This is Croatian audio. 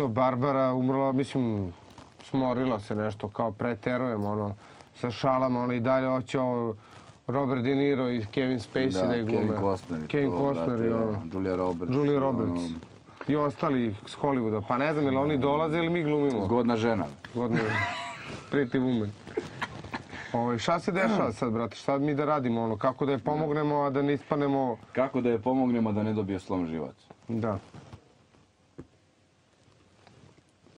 što Barbara umrla, mislim, smorila se nešto, kao preterujem, ono, sa šalama, ono i dalje hoće ovo, Robert De Niro i Kevin Spacey da, da je glume. Kevin Costner. Kevin Costner i. Ono. Julia Roberts. Julia ono. Roberts. I ostali s Hollywooda. Pa ne znam, ili oni dolaze ili mi glumimo? Zgodna žena. Zgodna žena. Pretty woman. Ovo, šta se dešava sad, brate? Šta mi da radimo? Ono, kako da je pomognemo, a da ne ispanemo... Kako da je pomognemo, da ne dobije slom život? Da.